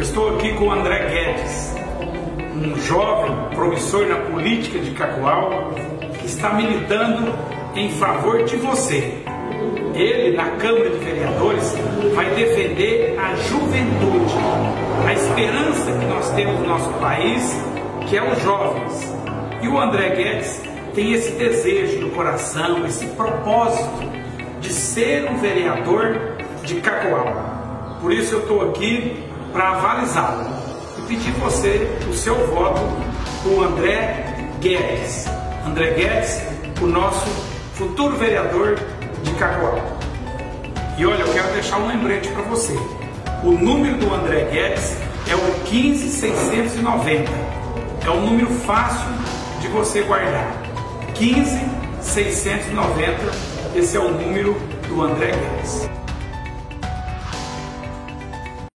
Estou aqui com o André Guedes, um jovem promissor na política de Cacoal que está militando em favor de você. Ele, na Câmara de Vereadores, vai defender a juventude, a esperança que nós temos no nosso país, que é os jovens. E o André Guedes tem esse desejo no coração, esse propósito de ser um vereador de Cacoal. Por isso eu estou aqui para avalizá-lo e pedir você o seu voto o André Guedes. André Guedes, o nosso futuro vereador de Cacoal. E olha, eu quero deixar um lembrete para você. O número do André Guedes é o 15690. É um número fácil de você guardar. 15690, esse é o número do André Guedes.